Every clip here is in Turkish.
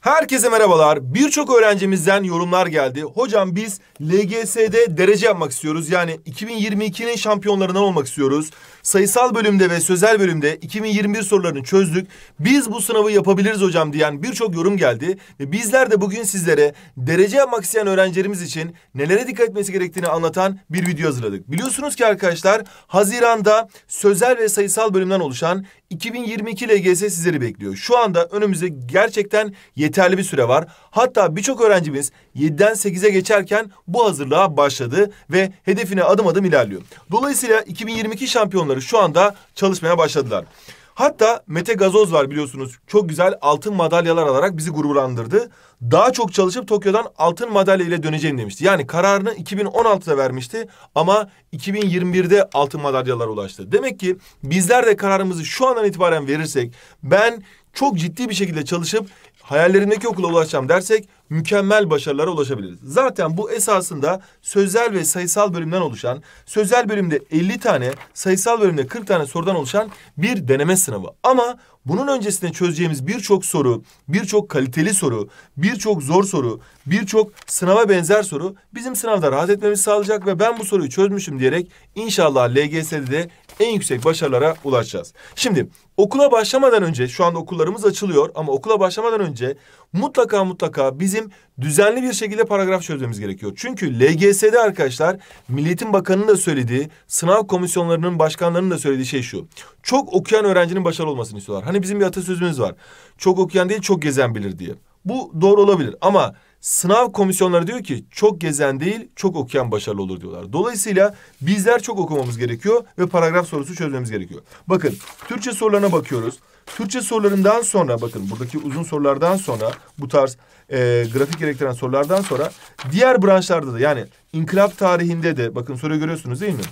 Herkese merhabalar. Birçok öğrencimizden yorumlar geldi. Hocam biz LGS'de derece yapmak istiyoruz. Yani 2022'nin şampiyonlarından olmak istiyoruz. Sayısal bölümde ve sözel bölümde 2021 sorularını çözdük. Biz bu sınavı yapabiliriz hocam diyen birçok yorum geldi. Ve bizler de bugün sizlere derece yapmak isteyen öğrencilerimiz için nelere dikkat etmesi gerektiğini anlatan bir video hazırladık. Biliyorsunuz ki arkadaşlar Haziran'da sözel ve sayısal bölümden oluşan 2022 LGS sizleri bekliyor. Şu anda önümüzde gerçekten yeterli bir süre var. Hatta birçok öğrencimiz 7'den 8'e geçerken bu hazırlığa başladı ve hedefine adım adım ilerliyor. Dolayısıyla 2022 şampiyonları şu anda çalışmaya başladılar. Hatta Mete Gazoz var biliyorsunuz. Çok güzel altın madalyalar alarak bizi gururlandırdı. Daha çok çalışıp Tokyo'dan altın madalya ile döneceğim demişti. Yani kararını 2016'da vermişti ama 2021'de altın madalyalar ulaştı. Demek ki bizler de kararımızı şu andan itibaren verirsek ben çok ciddi bir şekilde çalışıp hayallerimdeki okula ulaşacağım dersek mükemmel başarılara ulaşabiliriz. Zaten bu esasında sözel ve sayısal bölümden oluşan, sözel bölümde 50 tane, sayısal bölümde 40 tane sorudan oluşan bir deneme sınavı. Ama bunun öncesinde çözeceğimiz birçok soru, birçok kaliteli soru, birçok zor soru, birçok sınava benzer soru bizim sınavda rahat etmemizi sağlayacak ve ben bu soruyu çözmüşüm diyerek inşallah LGS'de de en yüksek başarılara ulaşacağız. Şimdi okula başlamadan önce şu anda okullarımız açılıyor ama okula başlamadan önce mutlaka mutlaka bizim düzenli bir şekilde paragraf çözmemiz gerekiyor. Çünkü LGS'de arkadaşlar Milliyetin Bakanı'nın da söylediği, sınav komisyonlarının başkanlarının da söylediği şey şu. Çok okuyan öğrencinin başarılı olmasını istiyorlar. Hani bizim bir atasözümüz var. Çok okuyan değil çok gezen bilir diye. Bu doğru olabilir ama sınav komisyonları diyor ki çok gezen değil çok okuyan başarılı olur diyorlar. Dolayısıyla bizler çok okumamız gerekiyor ve paragraf sorusu çözmemiz gerekiyor. Bakın Türkçe sorularına bakıyoruz. Türkçe sorularından sonra bakın buradaki uzun sorulardan sonra bu tarz e, grafik gerektiren sorulardan sonra diğer branşlarda da yani inkılap tarihinde de bakın soruyu görüyorsunuz değil mi?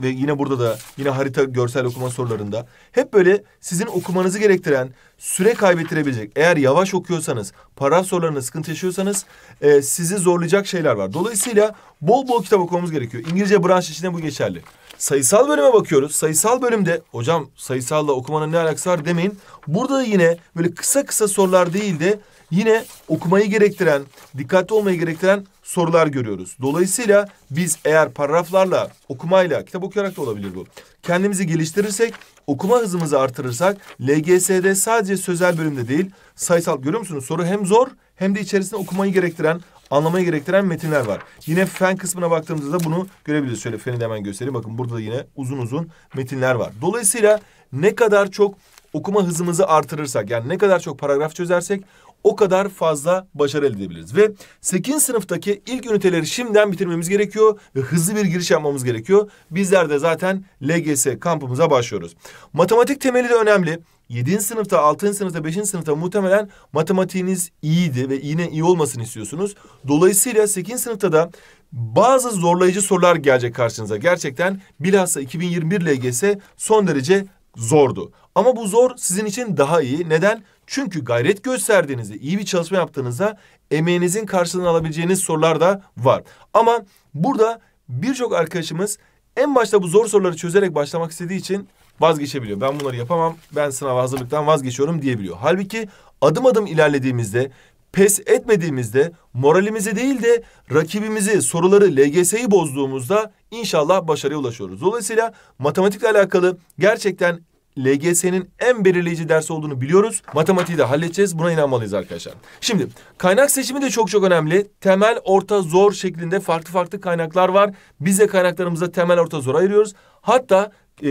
Ve yine burada da yine harita görsel okuma sorularında hep böyle sizin okumanızı gerektiren süre kaybettirebilecek eğer yavaş okuyorsanız paragraf sorularında sıkıntı yaşıyorsanız e, sizi zorlayacak şeyler var. Dolayısıyla bol bol kitap okumamız gerekiyor. İngilizce branş içinde bu geçerli. Sayısal bölüme bakıyoruz. Sayısal bölümde hocam sayısalla okumanın ne alakası var demeyin. Burada da yine böyle kısa kısa sorular değil de yine okumayı gerektiren, dikkatli olmayı gerektiren sorular görüyoruz. Dolayısıyla biz eğer paragraflarla, okumayla, kitap okuyarak da olabilir bu. Kendimizi geliştirirsek, okuma hızımızı artırırsak LGS'de sadece sözel bölümde değil, sayısal görüyor musunuz? Soru hem zor hem de içerisinde okumayı gerektiren, anlamayı gerektiren metinler var. Yine fen kısmına baktığımızda da bunu görebiliriz. Şöyle feni de hemen göstereyim. Bakın burada da yine uzun uzun metinler var. Dolayısıyla ne kadar çok okuma hızımızı artırırsak yani ne kadar çok paragraf çözersek o kadar fazla başarı elde edebiliriz. Ve 8. sınıftaki ilk üniteleri şimdiden bitirmemiz gerekiyor ve hızlı bir giriş yapmamız gerekiyor. Bizler de zaten LGS kampımıza başlıyoruz. Matematik temeli de önemli. 7. sınıfta, 6. sınıfta, 5. sınıfta muhtemelen matematiğiniz iyiydi ve yine iyi olmasını istiyorsunuz. Dolayısıyla 8. sınıfta da bazı zorlayıcı sorular gelecek karşınıza. Gerçekten bilhassa 2021 LGS son derece zordu. Ama bu zor sizin için daha iyi. Neden? Çünkü gayret gösterdiğinizde, iyi bir çalışma yaptığınızda emeğinizin karşılığını alabileceğiniz sorular da var. Ama burada birçok arkadaşımız en başta bu zor soruları çözerek başlamak istediği için vazgeçebiliyor. Ben bunları yapamam, ben sınava hazırlıktan vazgeçiyorum diyebiliyor. Halbuki adım adım ilerlediğimizde, pes etmediğimizde, moralimizi değil de rakibimizi, soruları, LGS'yi bozduğumuzda inşallah başarıya ulaşıyoruz. Dolayısıyla matematikle alakalı gerçekten LGS'nin en belirleyici ders olduğunu biliyoruz. Matematiği de halledeceğiz. Buna inanmalıyız arkadaşlar. Şimdi kaynak seçimi de çok çok önemli. Temel, orta, zor şeklinde farklı farklı kaynaklar var. Biz de kaynaklarımızda temel, orta, zor ayırıyoruz. Hatta e,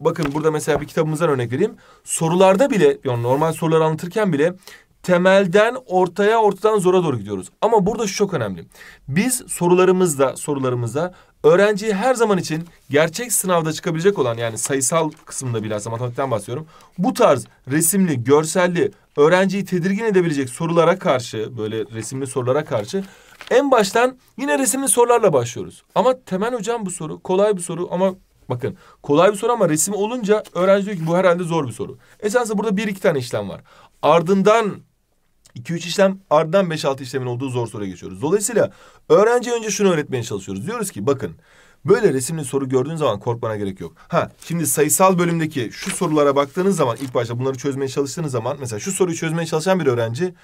bakın burada mesela bir kitabımızdan örnek vereyim. Sorularda bile yani normal soruları anlatırken bile temelden ortaya ortadan zora doğru gidiyoruz. Ama burada şu çok önemli. Biz sorularımızda sorularımızda öğrenciyi her zaman için gerçek sınavda çıkabilecek olan yani sayısal kısmında bilhassa matematikten bahsediyorum. Bu tarz resimli, görselli, öğrenciyi tedirgin edebilecek sorulara karşı böyle resimli sorulara karşı en baştan yine resimli sorularla başlıyoruz. Ama temel hocam bu soru kolay bir soru ama bakın kolay bir soru ama resim olunca öğrenci diyor ki bu herhalde zor bir soru. Esasında burada bir iki tane işlem var. Ardından 2-3 işlem ardından 5-6 işlemin olduğu zor soruya geçiyoruz. Dolayısıyla öğrenci önce şunu öğretmeye çalışıyoruz. Diyoruz ki bakın böyle resimli soru gördüğün zaman korkmana gerek yok. Ha şimdi sayısal bölümdeki şu sorulara baktığınız zaman ilk başta bunları çözmeye çalıştığınız zaman mesela şu soruyu çözmeye çalışan bir öğrenci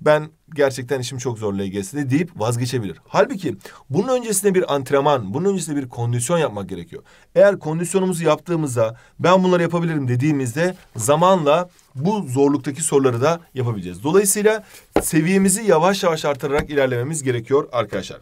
ben gerçekten işim çok zor LGS'de deyip vazgeçebilir. Halbuki bunun öncesinde bir antrenman, bunun öncesinde bir kondisyon yapmak gerekiyor. Eğer kondisyonumuzu yaptığımızda ben bunları yapabilirim dediğimizde zamanla bu zorluktaki soruları da yapabileceğiz. Dolayısıyla seviyemizi yavaş yavaş artırarak ilerlememiz gerekiyor arkadaşlar.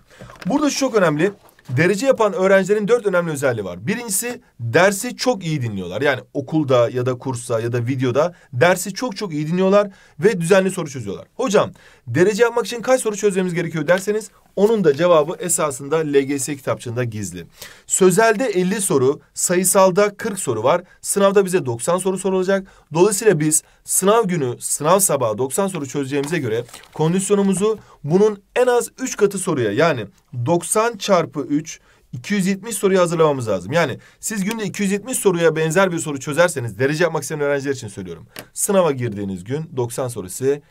Burada çok önemli. Derece yapan öğrencilerin dört önemli özelliği var. Birincisi dersi çok iyi dinliyorlar. Yani okulda ya da kursta ya da videoda dersi çok çok iyi dinliyorlar ve düzenli soru çözüyorlar. Hocam derece yapmak için kaç soru çözmemiz gerekiyor derseniz onun da cevabı esasında LGS kitapçığında gizli. Sözelde 50 soru, sayısalda 40 soru var. Sınavda bize 90 soru sorulacak. Dolayısıyla biz sınav günü, sınav sabahı 90 soru çözeceğimize göre kondisyonumuzu bunun en az 3 katı soruya yani 90 çarpı 3 270 soruyu hazırlamamız lazım. Yani siz günde 270 soruya benzer bir soru çözerseniz derece yapmak isteyen öğrenciler için söylüyorum. Sınava girdiğiniz gün 90 soru size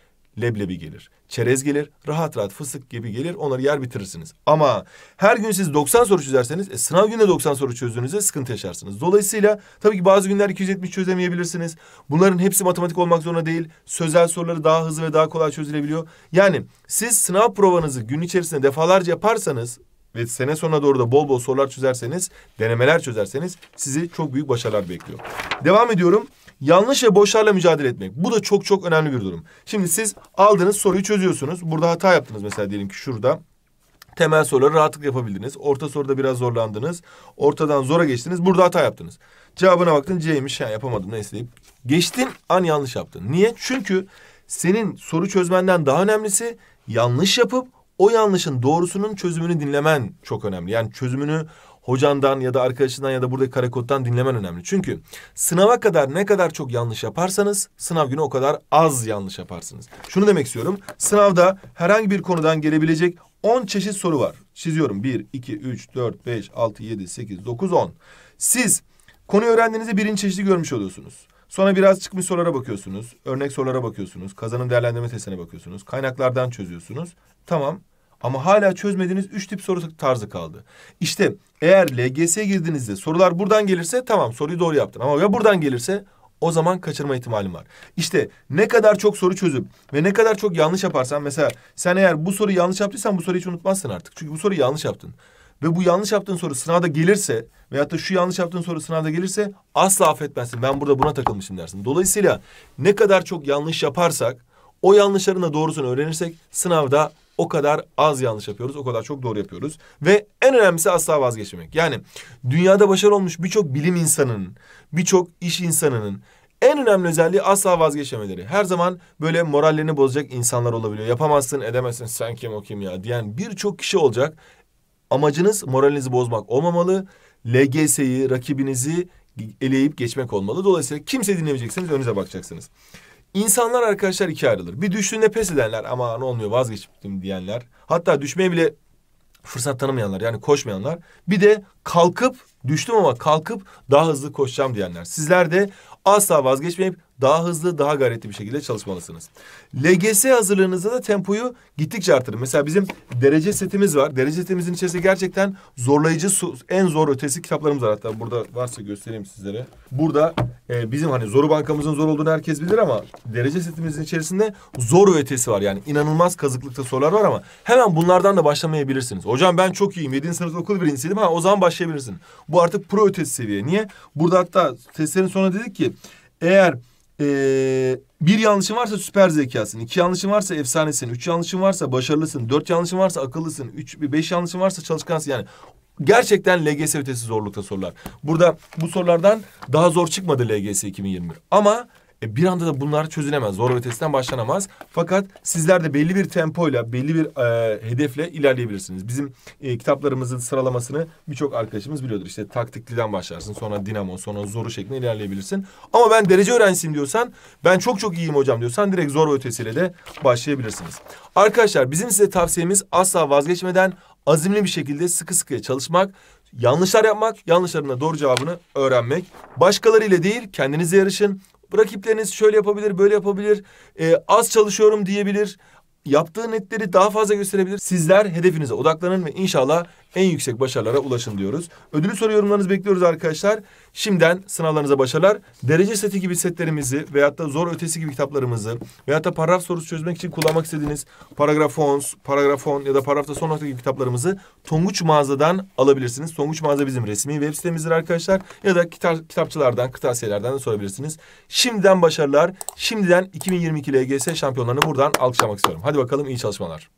leblebi gelir. Çerez gelir, rahat rahat fıstık gibi gelir. Onları yer bitirirsiniz. Ama her gün siz 90 soru çözerseniz e, sınav günde 90 soru çözdüğünüzde sıkıntı yaşarsınız. Dolayısıyla tabii ki bazı günler 270 çözemeyebilirsiniz. Bunların hepsi matematik olmak zorunda değil. Sözel soruları daha hızlı ve daha kolay çözülebiliyor. Yani siz sınav provanızı gün içerisinde defalarca yaparsanız ve sene sonuna doğru da bol bol sorular çözerseniz, denemeler çözerseniz sizi çok büyük başarılar bekliyor. Devam ediyorum. Yanlış ve boşlarla mücadele etmek. Bu da çok çok önemli bir durum. Şimdi siz aldığınız soruyu çözüyorsunuz. Burada hata yaptınız mesela diyelim ki şurada. Temel soruları rahatlıkla yapabildiniz. Orta soruda biraz zorlandınız. Ortadan zora geçtiniz. Burada hata yaptınız. Cevabına baktın C'ymiş. Ya yapamadım neyse deyip. Geçtin an yanlış yaptın. Niye? Çünkü senin soru çözmenden daha önemlisi yanlış yapıp o yanlışın doğrusunun çözümünü dinlemen çok önemli. Yani çözümünü hocandan ya da arkadaşından ya da buradaki karekoddan dinlemen önemli. Çünkü sınava kadar ne kadar çok yanlış yaparsanız sınav günü o kadar az yanlış yaparsınız. Şunu demek istiyorum. Sınavda herhangi bir konudan gelebilecek 10 çeşit soru var. Çiziyorum. 1, 2, 3, 4, 5, 6, 7, 8, 9, 10. Siz konuyu öğrendiğinizde birinci çeşidi görmüş oluyorsunuz. Sonra biraz çıkmış sorulara bakıyorsunuz. Örnek sorulara bakıyorsunuz. Kazanım değerlendirme testine bakıyorsunuz. Kaynaklardan çözüyorsunuz. Tamam. Ama hala çözmediğiniz üç tip soru tarzı kaldı. İşte eğer LGS'ye girdiğinizde sorular buradan gelirse tamam soruyu doğru yaptın. Ama ya buradan gelirse o zaman kaçırma ihtimalim var. İşte ne kadar çok soru çözüp ve ne kadar çok yanlış yaparsan mesela sen eğer bu soruyu yanlış yaptıysan bu soruyu hiç unutmazsın artık. Çünkü bu soruyu yanlış yaptın. Ve bu yanlış yaptığın soru sınavda gelirse veyahut da şu yanlış yaptığın soru sınavda gelirse asla affetmezsin. Ben burada buna takılmışım dersin. Dolayısıyla ne kadar çok yanlış yaparsak o yanlışların da doğrusunu öğrenirsek sınavda o kadar az yanlış yapıyoruz, o kadar çok doğru yapıyoruz. Ve en önemlisi asla vazgeçmemek. Yani dünyada başarılı olmuş birçok bilim insanının, birçok iş insanının en önemli özelliği asla vazgeçmemeleri. Her zaman böyle morallerini bozacak insanlar olabiliyor. Yapamazsın, edemezsin, sen kim o kim ya diyen birçok kişi olacak. Amacınız moralinizi bozmak olmamalı. LGS'yi, rakibinizi eleyip geçmek olmalı. Dolayısıyla kimse dinlemeyeceksiniz, önünüze bakacaksınız. İnsanlar arkadaşlar ikiye ayrılır. Bir düştüğünde pes edenler ama ne olmuyor vazgeçtim diyenler. Hatta düşmeye bile fırsat tanımayanlar yani koşmayanlar. Bir de kalkıp düştüm ama kalkıp daha hızlı koşacağım diyenler. Sizler de asla vazgeçmeyip daha hızlı, daha gayretli bir şekilde çalışmalısınız. LGS hazırlığınızda da tempoyu gittikçe artırın. Mesela bizim derece setimiz var. Derece setimizin içerisinde gerçekten zorlayıcı, en zor ötesi kitaplarımız var. Hatta burada varsa göstereyim sizlere. Burada e, bizim hani zoru bankamızın zor olduğunu herkes bilir ama derece setimizin içerisinde zor ötesi var. Yani inanılmaz kazıklıkta sorular var ama hemen bunlardan da başlamayabilirsiniz. Hocam ben çok iyiyim. 7. sınıf okul birincisiydim. Ha o zaman başlayabilirsin. Bu artık pro ötesi seviye. Niye? Burada hatta testlerin sonunda dedik ki eğer ee, bir yanlışın varsa süper zekasın. iki yanlışın varsa efsanesin. Üç yanlışın varsa başarılısın. Dört yanlışın varsa akıllısın. Üç, beş yanlışın varsa çalışkansın. Yani gerçekten LGS ötesi zorlukta sorular. Burada bu sorulardan daha zor çıkmadı LGS 2021. Ama e, bir anda da bunlar çözülemez. Zor ötesinden başlanamaz. Fakat sizler de belli bir tempoyla, belli bir e, hedefle ilerleyebilirsiniz. Bizim e, kitaplarımızın sıralamasını birçok arkadaşımız biliyordur. İşte taktikliden başlarsın, sonra dinamo, sonra zoru şeklinde ilerleyebilirsin. Ama ben derece öğrencisiyim diyorsan, ben çok çok iyiyim hocam diyorsan direkt zor ötesiyle de başlayabilirsiniz. Arkadaşlar bizim size tavsiyemiz asla vazgeçmeden azimli bir şekilde sıkı sıkıya çalışmak, yanlışlar yapmak, yanlışlarına doğru cevabını öğrenmek. Başkalarıyla değil, kendinizle yarışın. Rakipleriniz şöyle yapabilir, böyle yapabilir. E, az çalışıyorum diyebilir. Yaptığı netleri daha fazla gösterebilir. Sizler hedefinize odaklanın ve inşallah en yüksek başarılara ulaşın diyoruz. Ödülü soru yorumlarınızı bekliyoruz arkadaşlar. Şimdiden sınavlarınıza başarılar. Derece seti gibi setlerimizi veyahut da zor ötesi gibi kitaplarımızı veyahut da paragraf sorusu çözmek için kullanmak istediğiniz paragrafons, paragrafon ya da paragrafta son nokta gibi kitaplarımızı Tonguç mağazadan alabilirsiniz. Tonguç mağaza bizim resmi web sitemizdir arkadaşlar. Ya da kitap, kitapçılardan, kırtasiyelerden de sorabilirsiniz. Şimdiden başarılar. Şimdiden 2022 LGS şampiyonlarını buradan alkışlamak istiyorum. Hadi bakalım iyi çalışmalar.